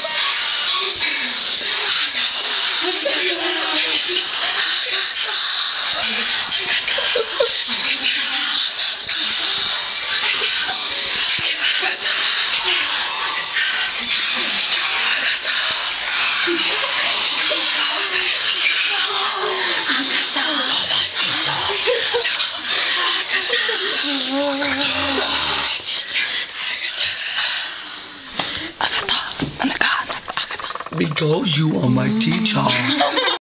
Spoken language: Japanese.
Yeah. because you are my teacher.